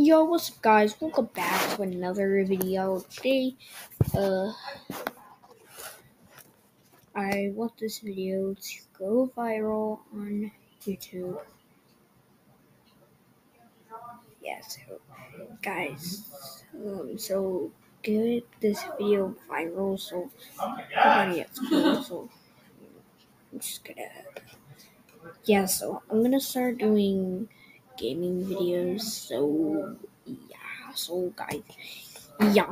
Yo, what's up guys? Welcome back to another video. Today, uh, I want this video to go viral on YouTube. Yeah, so, guys, um, so get this video viral so everybody gets cool, so I'm just gonna, yeah, so I'm gonna start doing gaming videos, so, yeah, so guys, yeah.